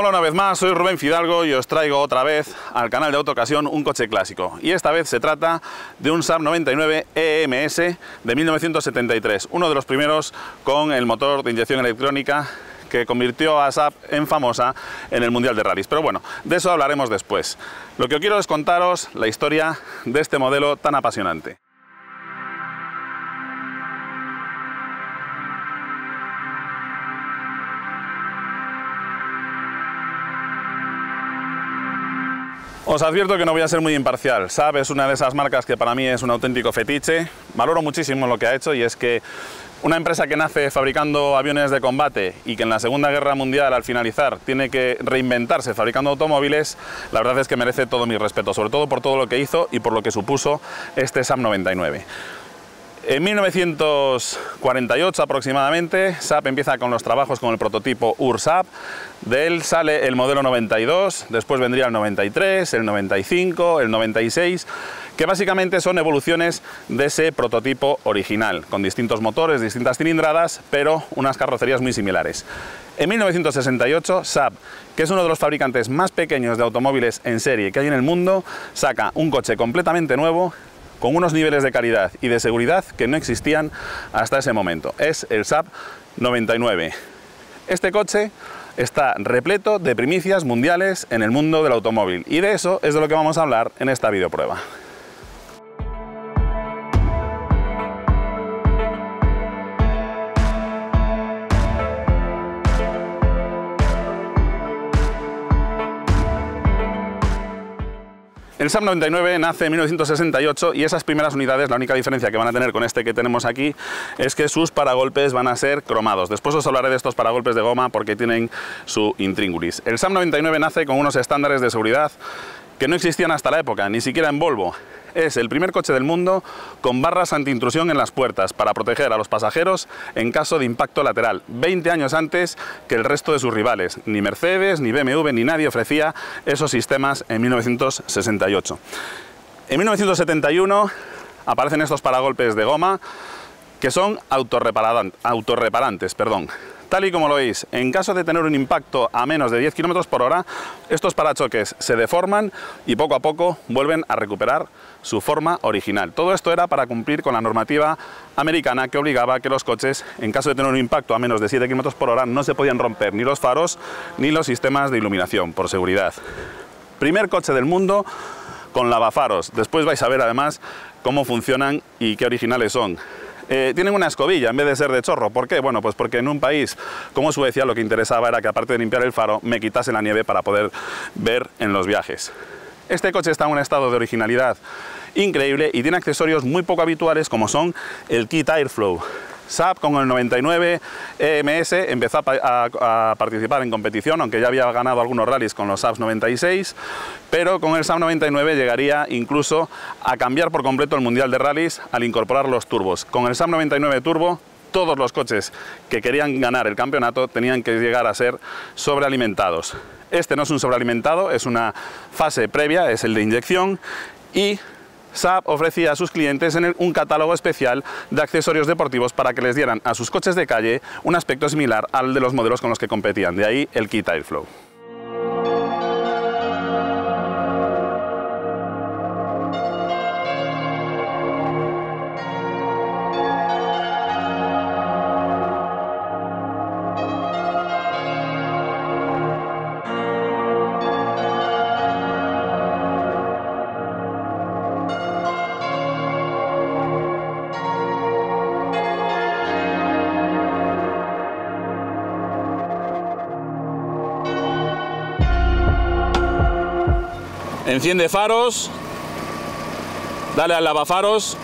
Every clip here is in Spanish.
Hola una vez más, soy Rubén Fidalgo y os traigo otra vez al canal de Autocasión un coche clásico. Y esta vez se trata de un Saab 99 EMS de 1973, uno de los primeros con el motor de inyección electrónica que convirtió a Saab en famosa en el Mundial de Rallys. Pero bueno, de eso hablaremos después. Lo que quiero es contaros la historia de este modelo tan apasionante. Os advierto que no voy a ser muy imparcial. Saab es una de esas marcas que para mí es un auténtico fetiche. Valoro muchísimo lo que ha hecho y es que una empresa que nace fabricando aviones de combate y que en la Segunda Guerra Mundial al finalizar tiene que reinventarse fabricando automóviles, la verdad es que merece todo mi respeto, sobre todo por todo lo que hizo y por lo que supuso este Saab 99. En 1948 aproximadamente, SAP empieza con los trabajos con el prototipo URSAP, de él sale el modelo 92, después vendría el 93, el 95, el 96, que básicamente son evoluciones de ese prototipo original, con distintos motores, distintas cilindradas, pero unas carrocerías muy similares. En 1968, Saab, que es uno de los fabricantes más pequeños de automóviles en serie que hay en el mundo, saca un coche completamente nuevo con unos niveles de calidad y de seguridad que no existían hasta ese momento. Es el Saab 99. Este coche está repleto de primicias mundiales en el mundo del automóvil y de eso es de lo que vamos a hablar en esta videoprueba. El SAM 99 nace en 1968 y esas primeras unidades, la única diferencia que van a tener con este que tenemos aquí es que sus paragolpes van a ser cromados. Después os hablaré de estos paragolpes de goma porque tienen su intríngulis. El SAM 99 nace con unos estándares de seguridad que no existían hasta la época, ni siquiera en Volvo. Es el primer coche del mundo con barras anti-intrusión en las puertas para proteger a los pasajeros en caso de impacto lateral, 20 años antes que el resto de sus rivales. Ni Mercedes, ni BMW, ni nadie ofrecía esos sistemas en 1968. En 1971 aparecen estos paragolpes de goma que son autorreparantes. Perdón. Tal y como lo veis, en caso de tener un impacto a menos de 10 km por hora, estos parachoques se deforman y poco a poco vuelven a recuperar su forma original. Todo esto era para cumplir con la normativa americana que obligaba a que los coches, en caso de tener un impacto a menos de 7 km por hora, no se podían romper ni los faros ni los sistemas de iluminación, por seguridad. Primer coche del mundo con lavafaros. Después vais a ver además cómo funcionan y qué originales son. Eh, tienen una escobilla en vez de ser de chorro. ¿Por qué? Bueno, pues porque en un país como Suecia lo que interesaba era que aparte de limpiar el faro, me quitase la nieve para poder ver en los viajes. Este coche está en un estado de originalidad increíble y tiene accesorios muy poco habituales como son el kit Airflow. SAP con el 99 EMS empezó a, participar en competición, aunque ya había ganado algunos rallies con los SAPs 96, pero con el SAP 99 llegaría incluso a cambiar por completo el Mundial de Rallies al incorporar los turbos. Con el SAP 99 Turbo todos los coches que querían ganar el campeonato tenían que llegar a ser sobrealimentados. Este no es un sobrealimentado, es una fase previa, es el de inyección y Saab ofrecía a sus clientes un catálogo especial de accesorios deportivos para que les dieran a sus coches de calle un aspecto similar al de los modelos con los que competían, de ahí el Kit Airflow. Enciende faros, dale al lavafaros.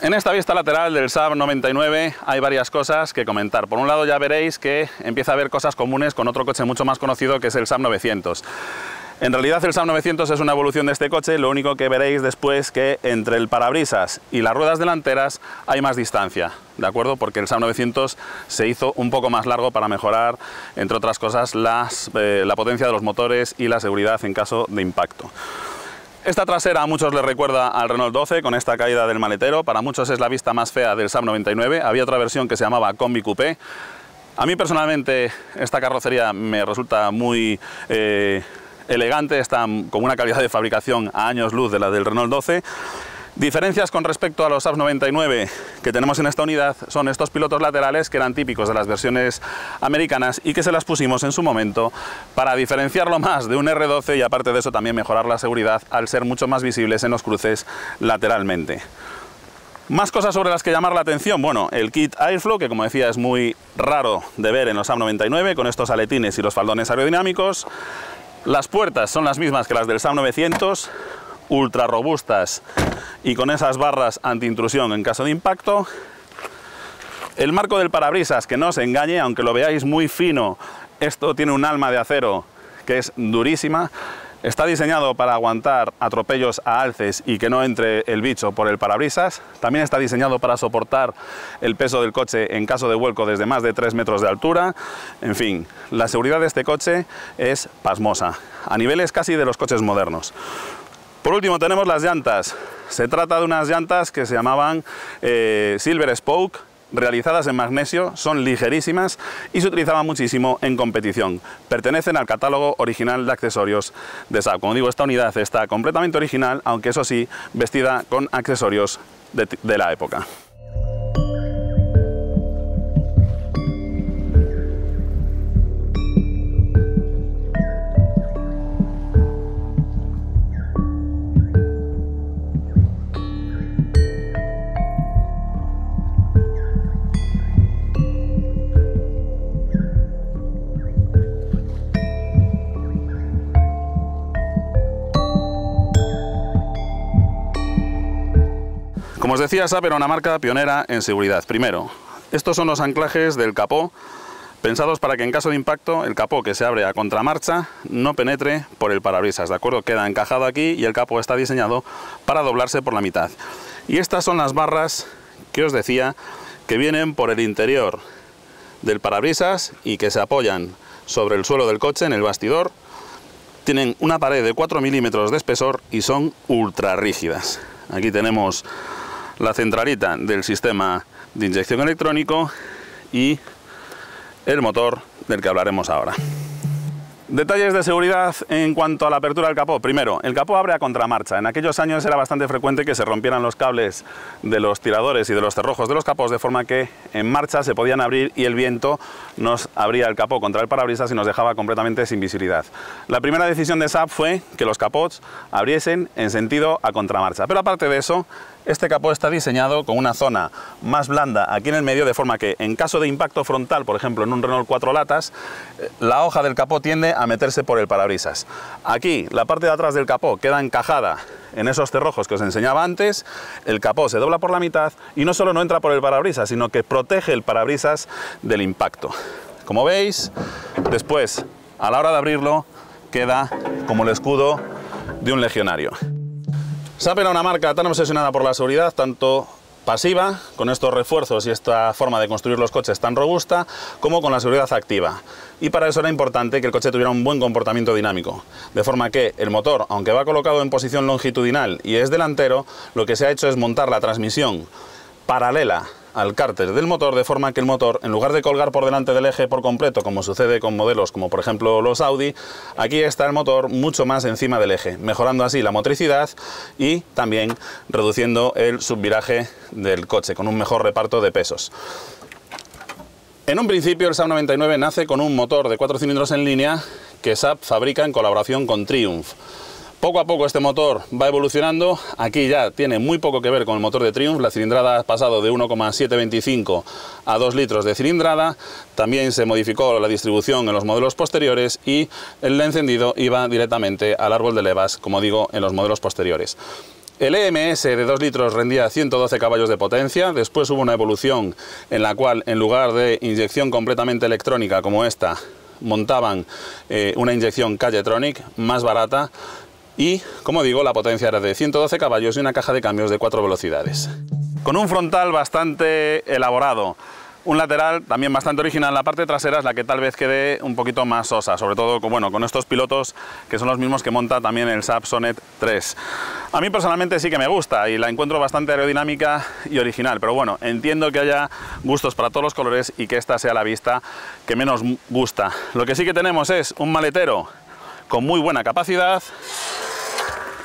En esta vista lateral del Saab 99 hay varias cosas que comentar. Por un lado ya veréis que empieza a haber cosas comunes con otro coche mucho más conocido que es el Saab 900. En realidad el Saab 900 es una evolución de este coche, lo único que veréis después que entre el parabrisas y las ruedas delanteras hay más distancia, ¿de acuerdo? Porque el Saab 900 se hizo un poco más largo para mejorar, entre otras cosas, eh, la potencia de los motores y la seguridad en caso de impacto. Esta trasera a muchos les recuerda al Renault 12 con esta caída del maletero. Para muchos es la vista más fea del Saab 99. Había otra versión que se llamaba Combi Coupé. A mí personalmente esta carrocería me resulta muy eh, elegante, está con una calidad de fabricación a años luz de la del Renault 12. Diferencias con respecto a los Saab 99 que tenemos en esta unidad son estos pilotos laterales que eran típicos de las versiones americanas y que se las pusimos en su momento para diferenciarlo más de un R12 y aparte de eso también mejorar la seguridad al ser mucho más visibles en los cruces lateralmente. Más cosas sobre las que llamar la atención. Bueno, el kit Airflow, que como decía es muy raro de ver en los Saab 99 con estos aletines y los faldones aerodinámicos. Las puertas son las mismas que las del Saab 900, ultra robustas y con esas barras anti-intrusión en caso de impacto. El marco del parabrisas, que no os engañe, aunque lo veáis muy fino, esto tiene un alma de acero que es durísima. Está diseñado para aguantar atropellos a alces y que no entre el bicho por el parabrisas. También está diseñado para soportar el peso del coche en caso de vuelco desde más de 3 metros de altura. En fin, la seguridad de este coche es pasmosa, a niveles casi de los coches modernos. Por último tenemos las llantas. Se trata de unas llantas que se llamaban eh, Silver Spoke, realizadas en magnesio, son ligerísimas y se utilizaban muchísimo en competición. Pertenecen al catálogo original de accesorios de Saab. Como digo, esta unidad está completamente original, aunque eso sí, vestida con accesorios de la época. Como os decía, Saab era una marca pionera en seguridad. Primero, estos son los anclajes del capó, pensados para que en caso de impacto el capó que se abre a contramarcha no penetre por el parabrisas, ¿de acuerdo? Queda encajado aquí y el capó está diseñado para doblarse por la mitad. Y estas son las barras que os decía que vienen por el interior del parabrisas y que se apoyan sobre el suelo del coche en el bastidor. Tienen una pared de 4 milímetros de espesor y son ultra rígidas. Aquí tenemos la centralita del sistema de inyección electrónico y el motor del que hablaremos ahora. Detalles de seguridad en cuanto a la apertura del capó. Primero, el capó abre a contramarcha. En aquellos años era bastante frecuente que se rompieran los cables de los tiradores y de los cerrojos de los capós, de forma que en marcha se podían abrir y el viento nos abría el capó contra el parabrisas y nos dejaba completamente sin visibilidad. La primera decisión de SAP fue que los capots abriesen en sentido a contramarcha. Pero aparte de eso, este capó está diseñado con una zona más blanda aquí en el medio, de forma que en caso de impacto frontal, por ejemplo en un Renault 4 latas, eh, la hoja del capó tiende a meterse por el parabrisas. Aquí, la parte de atrás del capó queda encajada en esos cerrojos que os enseñaba antes, el capó se dobla por la mitad y no solo no entra por el parabrisas, sino que protege el parabrisas del impacto. Como veis, después, a la hora de abrirlo, queda como el escudo de un legionario. Saab era una marca tan obsesionada por la seguridad, tanto pasiva, con estos refuerzos y esta forma de construir los coches tan robusta, como con la seguridad activa. Y para eso era importante que el coche tuviera un buen comportamiento dinámico. De forma que el motor, aunque va colocado en posición longitudinal y es delantero, lo que se ha hecho es montar la transmisión paralela al cárter del motor de forma que el motor, en lugar de colgar por delante del eje por completo, como sucede con modelos como por ejemplo los Audi, aquí está el motor mucho más encima del eje, mejorando así la motricidad y también reduciendo el subviraje del coche con un mejor reparto de pesos. En un principio el Saab 99 nace con un motor de 4 cilindros en línea que Saab fabrica en colaboración con Triumph. Poco a poco este motor va evolucionando, aquí ya tiene muy poco que ver con el motor de Triumph, la cilindrada ha pasado de 1,725 a 2 litros de cilindrada, también se modificó la distribución en los modelos posteriores y el encendido iba directamente al árbol de levas, como digo, en los modelos posteriores. El EMS de 2 litros rendía 112 caballos de potencia, después hubo una evolución en la cual en lugar de inyección completamente electrónica como esta, montaban eh, una inyección Calletronic más barata, y, como digo, la potencia era de 112 caballos y una caja de cambios de 4 velocidades. Con un frontal bastante elaborado, Un lateral también bastante original, la parte trasera es la que tal vez quede un poquito más sosa, sobre todo con, bueno, con estos pilotos que son los mismos que monta también el Saab Sonet 3. A mí personalmente sí que me gusta y la encuentro bastante aerodinámica y original, pero bueno, entiendo que haya gustos para todos los colores y que esta sea la vista que menos gusta. Lo que sí que tenemos es un maletero con muy buena capacidad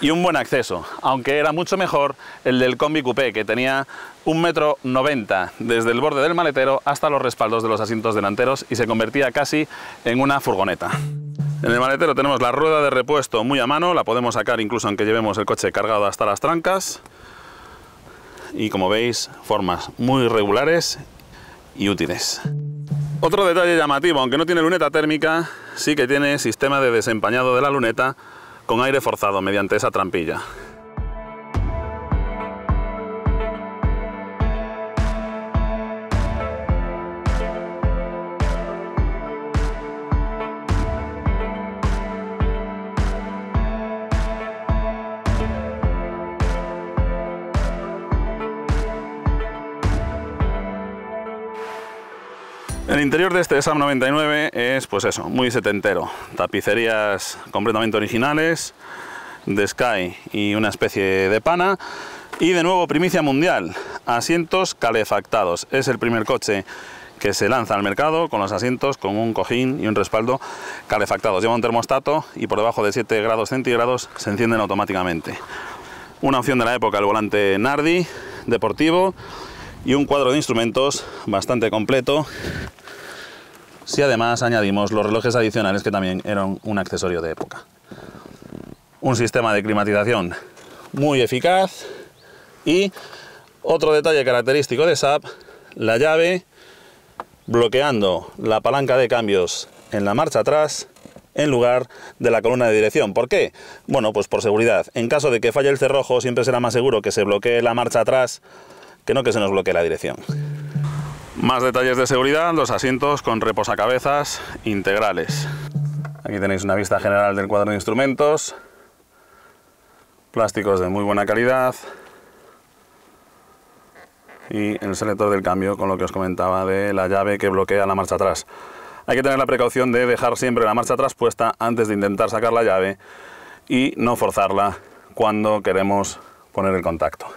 y un buen acceso, aunque era mucho mejor el del Combi Coupé, que tenía un metro noventa desde el borde del maletero hasta los respaldos de los asientos delanteros y se convertía casi en una furgoneta. En el maletero tenemos la rueda de repuesto muy a mano, la podemos sacar incluso aunque llevemos el coche cargado hasta las trancas. Y como veis, formas muy regulares y útiles. Otro detalle llamativo, aunque no tiene luneta térmica, sí que tiene sistema de desempañado de la luneta con aire forzado mediante esa trampilla. El interior de este Saab 99 es, pues eso, muy setentero. Tapicerías completamente originales, de Sky y una especie de pana. Y de nuevo, primicia mundial, asientos calefactados. Es el primer coche que se lanza al mercado con los asientos con un cojín y un respaldo calefactados. Lleva un termostato y por debajo de 7 grados centígrados se encienden automáticamente. Una opción de la época, el volante Nardi deportivo y un cuadro de instrumentos bastante completo si además añadimos los relojes adicionales que también eran un accesorio de época. Un sistema de climatización muy eficaz y otro detalle característico de SAP, la llave bloqueando la palanca de cambios en la marcha atrás en lugar de la columna de dirección. ¿Por qué? Bueno, pues por seguridad. En caso de que falle el cerrojo, siempre será más seguro que se bloquee la marcha atrás que no que se nos bloquee la dirección. Más detalles de seguridad, los asientos con reposacabezas integrales. Aquí tenéis una vista general del cuadro de instrumentos. Plásticos de muy buena calidad. Y el selector del cambio con lo que os comentaba de la llave que bloquea la marcha atrás. Hay que tener la precaución de dejar siempre la marcha atrás puesta antes de intentar sacar la llave y no forzarla cuando queremos poner el contacto.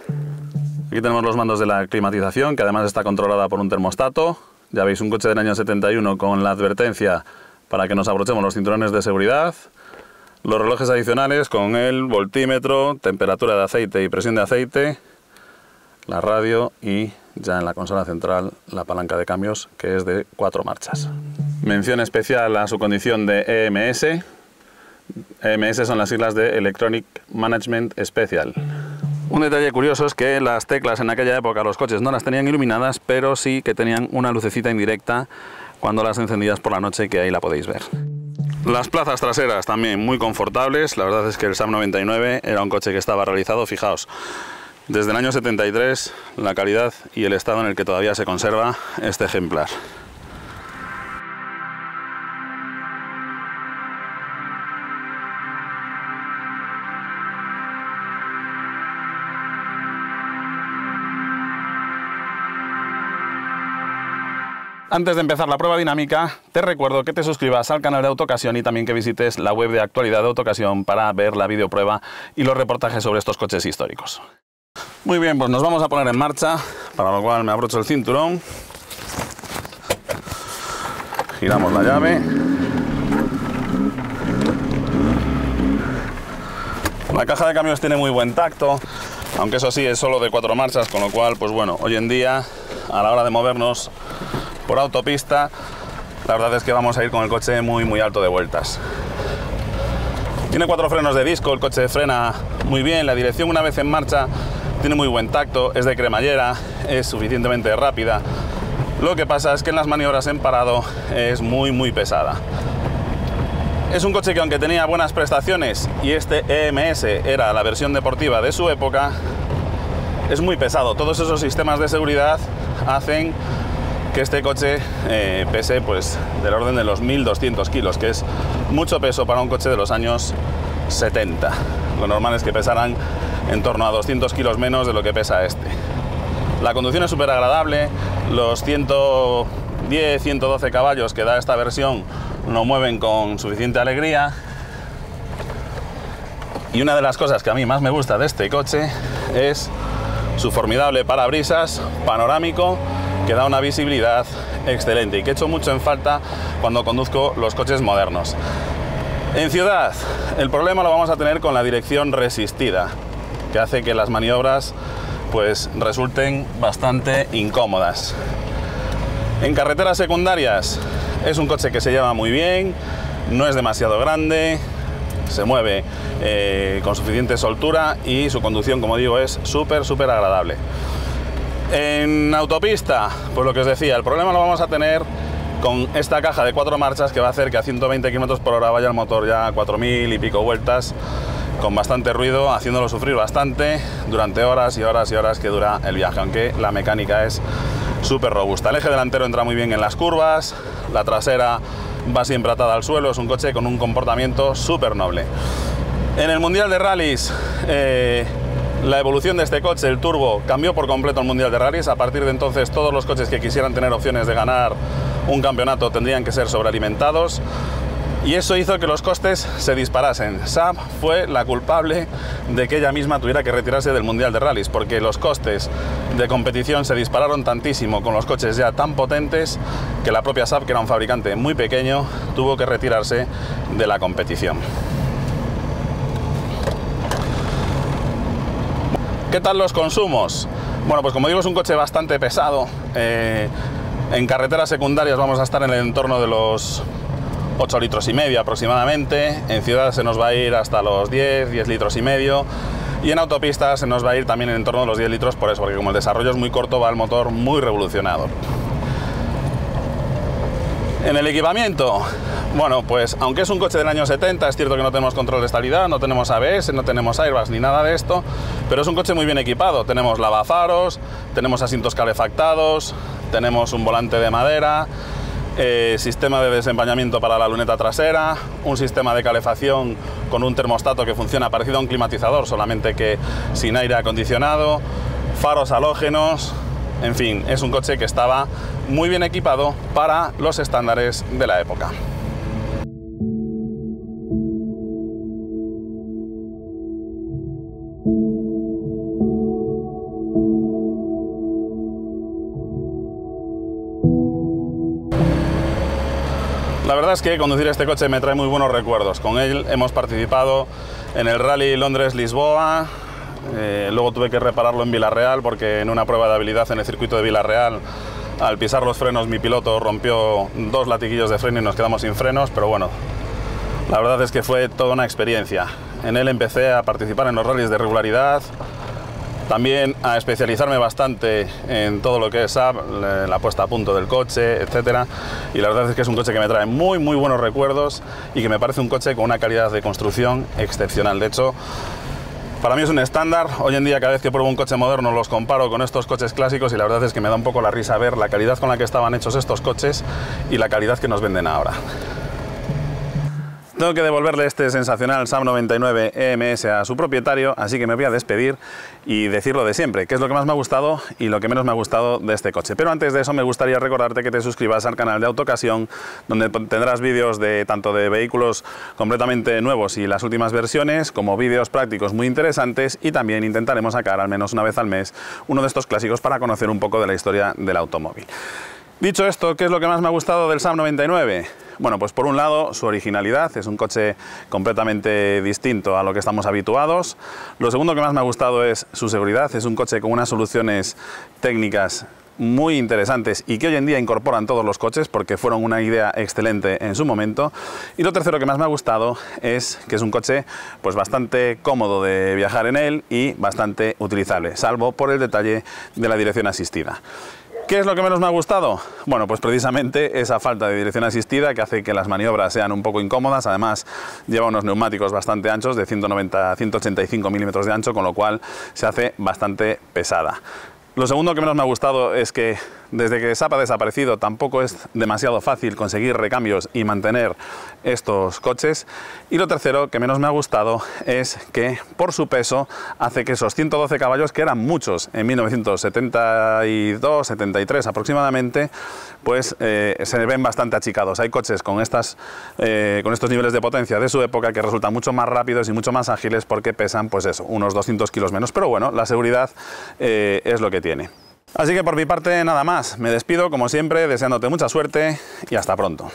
Aquí tenemos los mandos de la climatización, que además está controlada por un termostato. Ya veis, un coche del año 71 con la advertencia para que nos abrochemos los cinturones de seguridad. Los relojes adicionales con el voltímetro, temperatura de aceite y presión de aceite, la radio y ya en la consola central la palanca de cambios que es de cuatro marchas. Mención especial a su condición de EMS. EMS son las siglas de Electronic Management Special. Un detalle curioso es que las teclas en aquella época los coches no las tenían iluminadas, pero sí que tenían una lucecita indirecta cuando las encendías por la noche, que ahí la podéis ver. Las plazas traseras también muy confortables, la verdad es que el Saab 99 era un coche que estaba realizado, fijaos, desde el año 73 la calidad y el estado en el que todavía se conserva este ejemplar. Antes de empezar la prueba dinámica, te recuerdo que te suscribas al canal de Autocasión y también que visites la web de actualidad de Autocasión para ver la videoprueba y los reportajes sobre estos coches históricos. Muy bien, pues nos vamos a poner en marcha, para lo cual me abrocho el cinturón. Giramos la llave. La caja de cambios tiene muy buen tacto, aunque eso sí es solo de cuatro marchas, con lo cual, pues bueno, hoy en día, a la hora de movernos, por autopista, la verdad es que vamos a ir con el coche muy muy alto de vueltas. Tiene cuatro frenos de disco, el coche frena muy bien, la dirección una vez en marcha tiene muy buen tacto, es de cremallera, es suficientemente rápida. Lo que pasa es que en las maniobras en parado es muy muy pesada. Es un coche que aunque tenía buenas prestaciones y este EMS era la versión deportiva de su época, es muy pesado. Todos esos sistemas de seguridad hacen que este coche eh, pese pues del orden de los 1200 kilos, que es mucho peso para un coche de los años 70. Lo normal es que pesaran en torno a 200 kilos menos de lo que pesa este. La conducción es súper agradable, los 110, 112 caballos que da esta versión lo mueven con suficiente alegría. Y una de las cosas que a mí más me gusta de este coche es su formidable parabrisas panorámico que da una visibilidad excelente y que echo mucho en falta cuando conduzco los coches modernos. En ciudad, el problema lo vamos a tener con la dirección resistida, que hace que las maniobras pues resulten bastante incómodas. En carreteras secundarias es un coche que se lleva muy bien, no es demasiado grande, se mueve eh, con suficiente soltura y su conducción, como digo, es súper, súper agradable. En autopista, pues lo que os decía, el problema lo vamos a tener con esta caja de cuatro marchas que va a hacer que a 120 km por hora vaya el motor ya a 4.000 y pico vueltas con bastante ruido, haciéndolo sufrir bastante durante horas y horas y horas que dura el viaje, aunque la mecánica es súper robusta. El eje delantero entra muy bien en las curvas, la trasera va siempre atada al suelo, es un coche con un comportamiento súper noble. En el Mundial de Rallys, eh, la evolución de este coche, el turbo, cambió por completo el Mundial de Rallys. A partir de entonces, todos los coches que quisieran tener opciones de ganar un campeonato tendrían que ser sobrealimentados. Y eso hizo que los costes se disparasen. Saab fue la culpable de que ella misma tuviera que retirarse del Mundial de Rallys, porque los costes de competición se dispararon tantísimo con los coches ya tan potentes que la propia Saab, que era un fabricante muy pequeño, tuvo que retirarse de la competición. ¿Qué tal los consumos? Bueno, pues como digo, es un coche bastante pesado. Eh, en carreteras secundarias vamos a estar en el entorno de los 8 litros y medio aproximadamente. En ciudad se nos va a ir hasta los 10, 10 litros y medio. Y en autopistas se nos va a ir también en torno a los 10 litros por eso, porque como el desarrollo es muy corto va el motor muy revolucionado. En el equipamiento, bueno, pues aunque es un coche del año 70, es cierto que no tenemos control de estabilidad, no tenemos ABS, no tenemos airbags ni nada de esto, pero es un coche muy bien equipado. Tenemos lavafaros, tenemos asientos calefactados, tenemos un volante de madera, eh, sistema de desempañamiento para la luneta trasera, un sistema de calefacción con un termostato que funciona parecido a un climatizador, solamente que sin aire acondicionado, faros halógenos, en fin, es un coche que estaba muy bien equipado para los estándares de la época. La verdad es que conducir este coche me trae muy buenos recuerdos. Con él hemos participado en el Rally Londres-Lisboa, eh, luego tuve que repararlo en Villarreal porque en una prueba de habilidad en el circuito de Villarreal al pisar los frenos mi piloto rompió dos latiguillos de freno y nos quedamos sin frenos, pero bueno, la verdad es que fue toda una experiencia. En él empecé a participar en los rallies de regularidad, también a especializarme bastante en todo lo que es la puesta a punto del coche, etcétera. Y la verdad es que es un coche que me trae muy, muy buenos recuerdos y que me parece un coche con una calidad de construcción excepcional. De hecho, para mí es un estándar. Hoy en día, cada vez que pruebo un coche moderno, los comparo con estos coches clásicos y la verdad es que me da un poco la risa ver la calidad con la que estaban hechos estos coches y la calidad que nos venden ahora. Tengo que devolverle este sensacional SAM 99 EMS a su propietario, así que me voy a despedir y decirlo de siempre, que es lo que más me ha gustado y lo que menos me ha gustado de este coche. Pero antes de eso me gustaría recordarte que te suscribas al canal de Autocasión, donde tendrás vídeos de tanto de vehículos completamente nuevos y las últimas versiones, como vídeos prácticos muy interesantes y también intentaremos sacar al menos una vez al mes uno de estos clásicos para conocer un poco de la historia del automóvil. Dicho esto, ¿qué es lo que más me ha gustado del SAM 99? Bueno, pues por un lado su originalidad, es un coche completamente distinto a lo que estamos habituados. Lo segundo que más me ha gustado es su seguridad, es un coche con unas soluciones técnicas muy interesantes y que hoy en día incorporan todos los coches porque fueron una idea excelente en su momento. Y lo tercero que más me ha gustado es que es un coche pues bastante cómodo de viajar en él y bastante utilizable, salvo por el detalle de la dirección asistida. ¿Qué es lo que menos me ha gustado? Bueno, pues precisamente esa falta de dirección asistida que hace que las maniobras sean un poco incómodas. Además, lleva unos neumáticos bastante anchos, de 190 185 milímetros de ancho, con lo cual se hace bastante pesada. Lo segundo que menos me ha gustado es que desde que SAP ha desaparecido tampoco es demasiado fácil conseguir recambios y mantener estos coches. Y lo tercero que menos me ha gustado es que por su peso hace que esos 112 caballos, que eran muchos en 1972, 73 aproximadamente, pues eh, se ven bastante achicados. Hay coches con, estas, eh, con estos niveles de potencia de su época que resultan mucho más rápidos y mucho más ágiles porque pesan pues eso, unos 200 kilos menos. Pero bueno, la seguridad eh, es lo que tiene. Así que por mi parte nada más, me despido como siempre deseándote mucha suerte y hasta pronto.